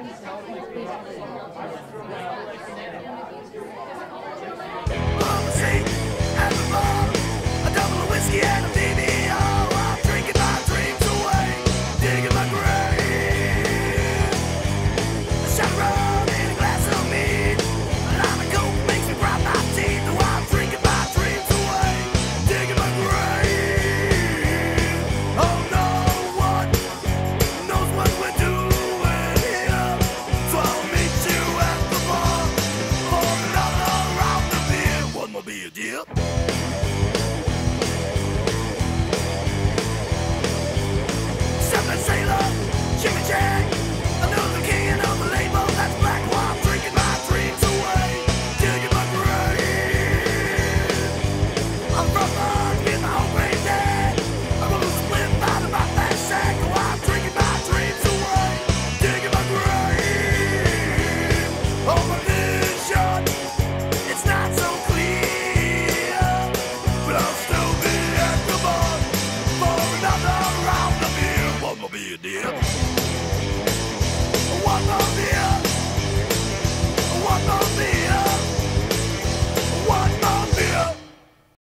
Thank you. idiot! Yep.